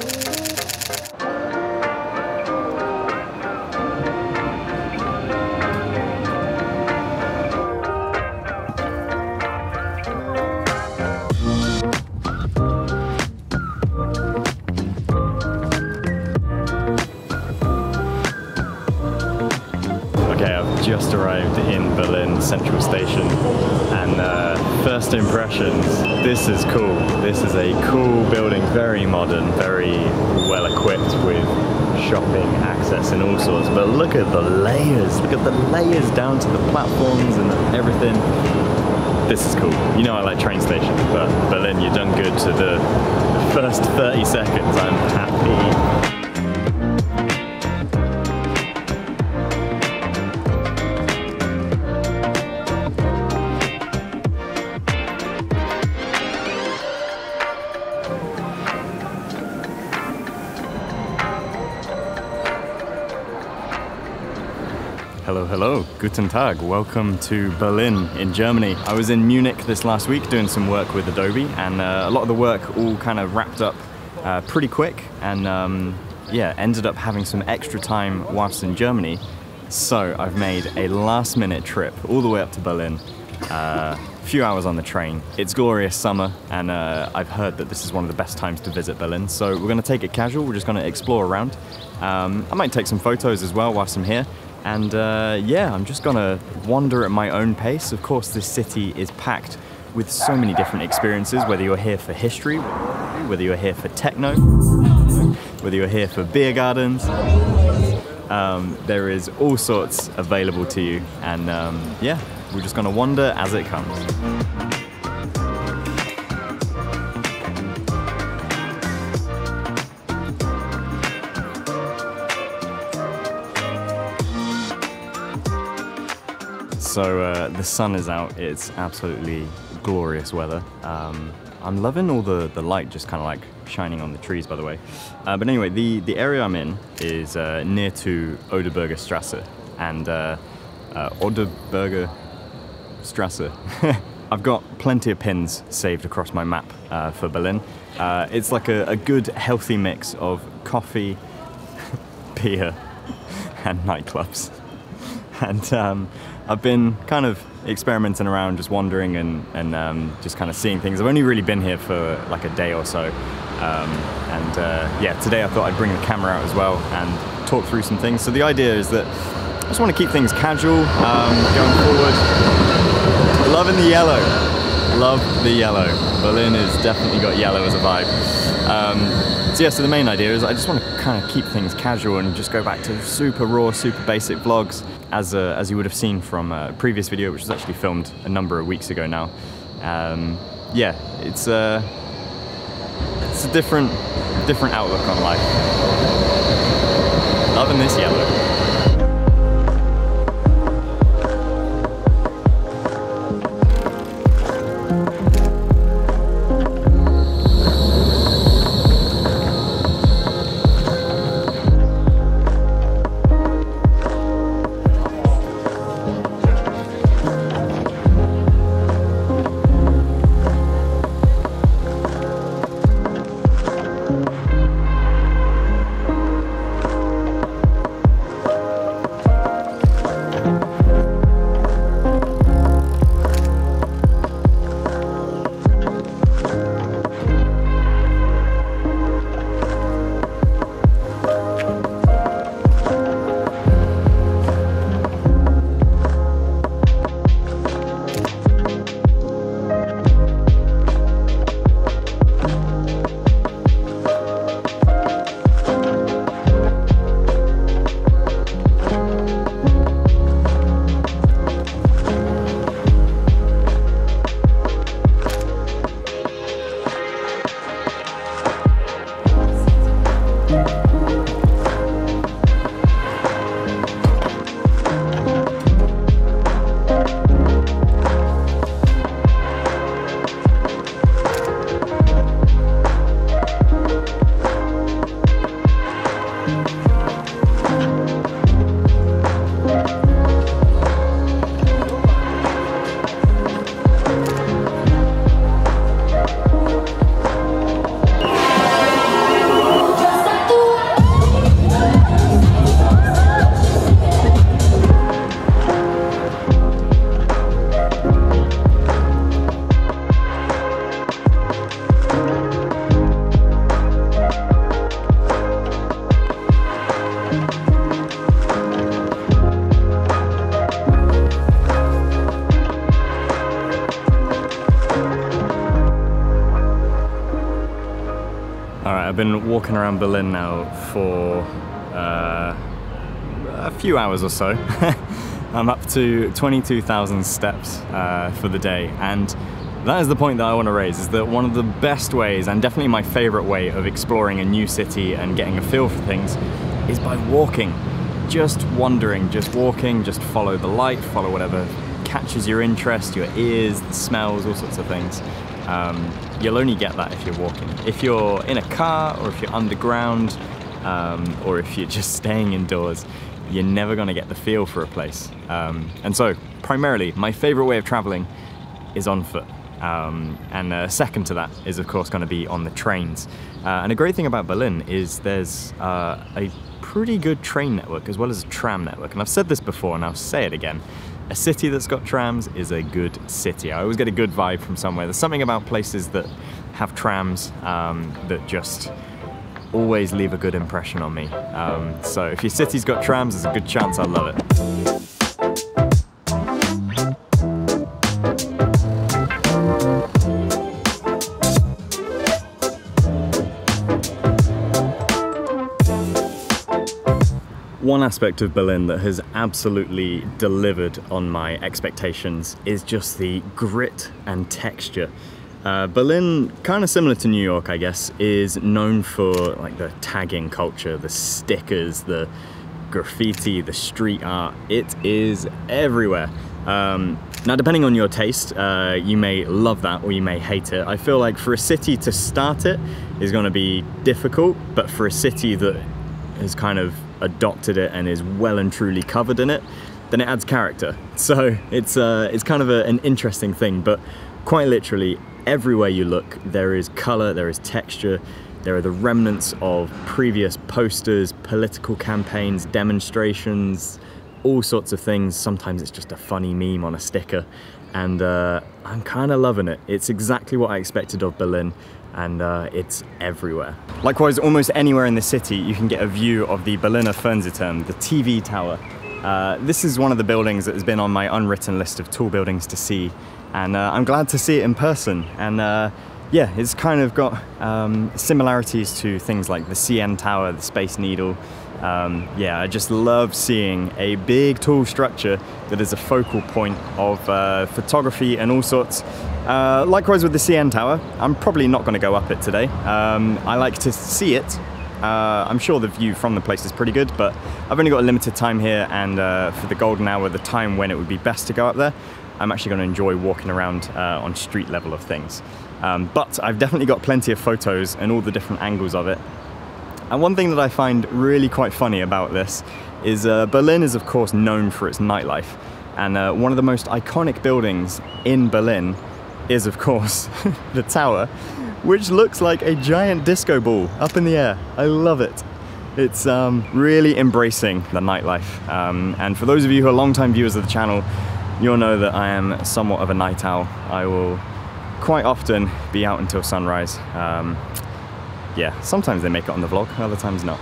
Okay, just arrived in Berlin Central Station and uh, first impressions, this is cool. This is a cool building, very modern, very well equipped with shopping access and all sorts. But look at the layers, look at the layers down to the platforms and everything. This is cool. You know I like train stations, but Berlin, you've done good to the first 30 seconds. I'm happy. Hello, hello, guten tag. Welcome to Berlin in Germany. I was in Munich this last week doing some work with Adobe, and uh, a lot of the work all kind of wrapped up uh, pretty quick, and um, yeah, ended up having some extra time whilst in Germany. So I've made a last minute trip all the way up to Berlin. Uh, few hours on the train. It's glorious summer, and uh, I've heard that this is one of the best times to visit Berlin. So we're going to take it casual. We're just going to explore around. Um, I might take some photos as well whilst I'm here. And uh, yeah, I'm just gonna wander at my own pace. Of course, this city is packed with so many different experiences, whether you're here for history, whether you're here for techno, whether you're here for beer gardens. Um, there is all sorts available to you, and um, yeah, we're just gonna wander as it comes. So uh, the sun is out. It's absolutely glorious weather. Um, I'm loving all the, the light just kind of like shining on the trees, by the way. Uh, but anyway, the, the area I'm in is uh, near to Oderberger Strasse and uh, uh, Oderberger Strasse. I've got plenty of pins saved across my map uh, for Berlin. Uh, it's like a, a good, healthy mix of coffee, beer, and nightclubs. And um, I've been kind of experimenting around, just wandering and, and um, just kind of seeing things. I've only really been here for like a day or so. Um, and uh, yeah, today I thought I'd bring the camera out as well and talk through some things. So the idea is that I just want to keep things casual um, going forward. Loving the yellow. Love the yellow. Berlin has definitely got yellow as a vibe. Um, so yeah, so the main idea is I just want to kind of keep things casual and just go back to super raw, super basic vlogs as, uh, as you would have seen from a previous video, which was actually filmed a number of weeks ago now. Um, yeah, it's, uh, it's a different, different outlook on life. Loving this yellow. Been walking around Berlin now for uh, a few hours or so. I'm up to 22,000 steps uh, for the day and that is the point that I want to raise is that one of the best ways and definitely my favorite way of exploring a new city and getting a feel for things is by walking. Just wandering, just walking, just follow the light, follow whatever catches your interest, your ears, the smells, all sorts of things. Um, you'll only get that if you're walking. If you're in a car or if you're underground um, or if you're just staying indoors, you're never going to get the feel for a place. Um, and so, primarily, my favorite way of traveling is on foot. Um, and uh, second to that is, of course, going to be on the trains. Uh, and a great thing about Berlin is there's uh, a pretty good train network as well as a tram network. And I've said this before and I'll say it again. A city that's got trams is a good city. I always get a good vibe from somewhere. There's something about places that have trams um, that just always leave a good impression on me. Um, so if your city's got trams, there's a good chance I love it. One aspect of Berlin that has absolutely delivered on my expectations is just the grit and texture. Uh, Berlin, kind of similar to New York, I guess, is known for like the tagging culture, the stickers, the graffiti, the street art. It is everywhere. Um, now, depending on your taste, uh, you may love that or you may hate it. I feel like for a city to start it is going to be difficult, but for a city that has kind of adopted it and is well and truly covered in it, then it adds character. So it's, uh, it's kind of a, an interesting thing, but quite literally, everywhere you look, there is color, there is texture, there are the remnants of previous posters, political campaigns, demonstrations, all sorts of things. Sometimes it's just a funny meme on a sticker. And uh, I'm kind of loving it. It's exactly what I expected of Berlin and uh, it's everywhere. Likewise, almost anywhere in the city, you can get a view of the Berliner Fernsehturm, the TV tower. Uh, this is one of the buildings that has been on my unwritten list of tall buildings to see, and uh, I'm glad to see it in person. And uh, yeah, it's kind of got um, similarities to things like the CN Tower, the Space Needle, um, yeah, I just love seeing a big tall structure that is a focal point of uh, photography and all sorts. Uh, likewise with the CN Tower, I'm probably not going to go up it today. Um, I like to see it. Uh, I'm sure the view from the place is pretty good, but I've only got a limited time here and uh, for the golden hour, the time when it would be best to go up there, I'm actually going to enjoy walking around uh, on street level of things. Um, but I've definitely got plenty of photos and all the different angles of it and one thing that I find really quite funny about this is uh, Berlin is of course known for its nightlife. And uh, one of the most iconic buildings in Berlin is of course the tower, which looks like a giant disco ball up in the air. I love it. It's um, really embracing the nightlife. Um, and for those of you who are long-time viewers of the channel, you'll know that I am somewhat of a night owl. I will quite often be out until sunrise. Um, yeah, sometimes they make it on the vlog, other times not.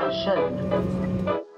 To inflate,